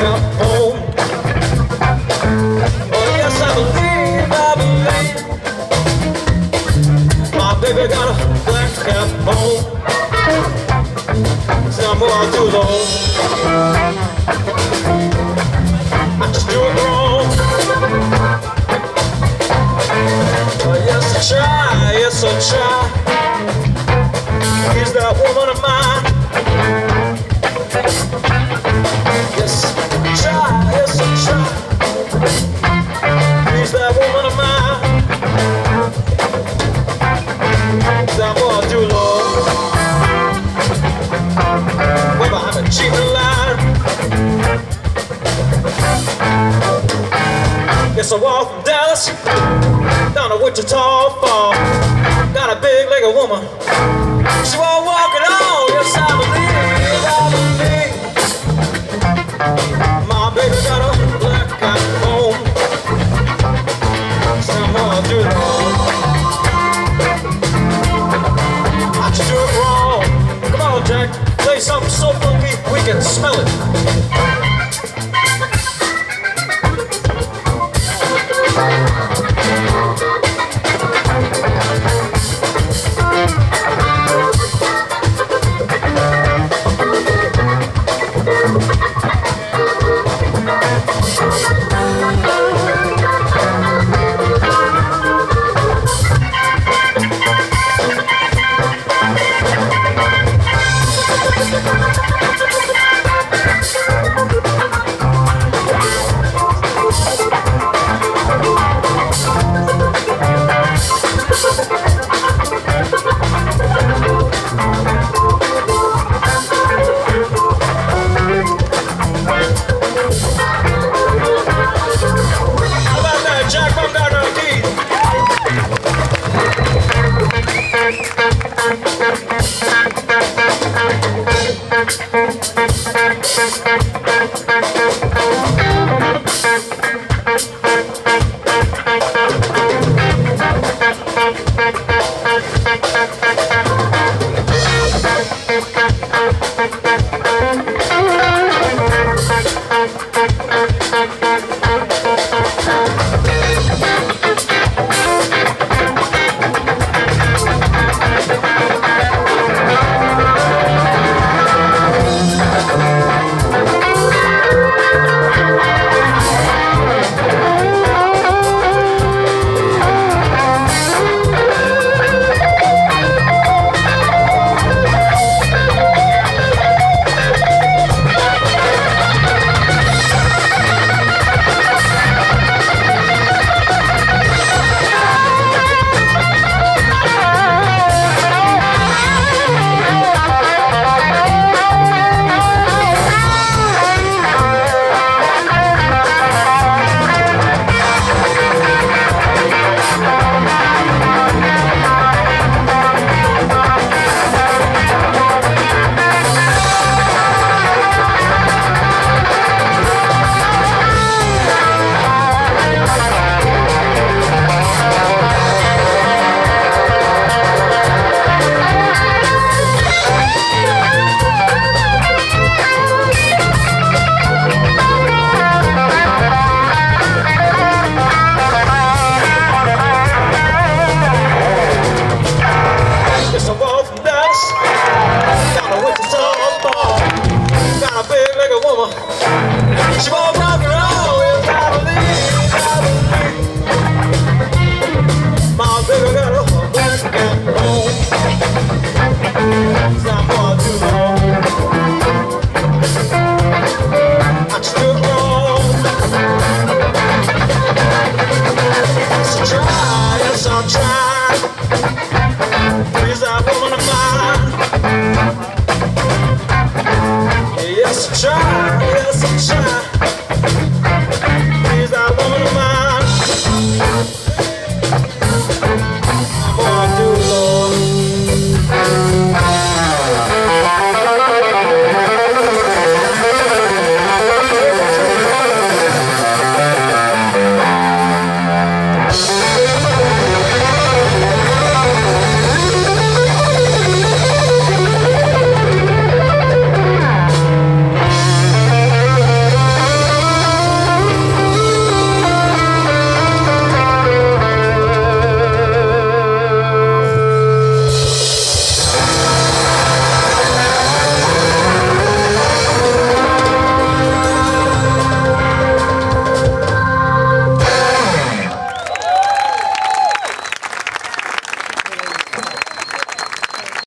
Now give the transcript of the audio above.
Oh, baby got a black cat bone. Somewhere too long. I just do it wrong. Oh, yes, I try, yes, I try. Is that woman of mine? It's a wall from Dallas down to Wichita Falls. Got a big legged woman. She won't walk at all. Yes, I believe it. I believe My baby got a black cat bone. Someone do it wrong. I just do it wrong. Come on, Jack. Play something so funky we can smell it.